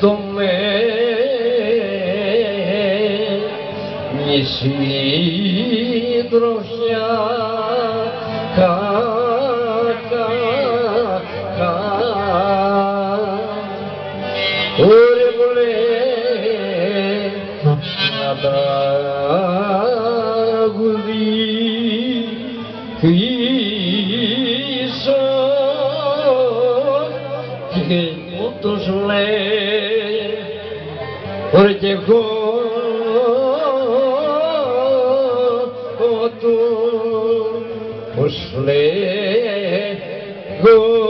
तुम निशी दृश्य का गुज़ी Ожми, протягу оту пошли годи.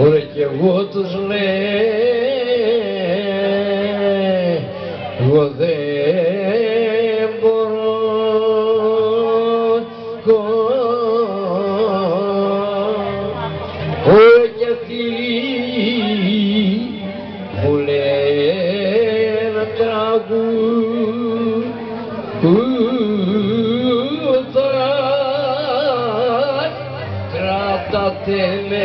Ωραία και εγώ τους λέω εγώ δεν μπορώ Ωραία και αυτοί μου λένε τραγούδα κράtate με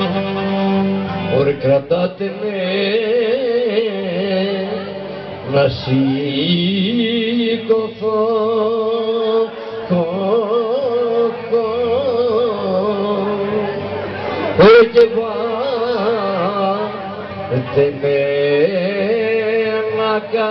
اور کردات میں نسی کو اور جبات میں مکا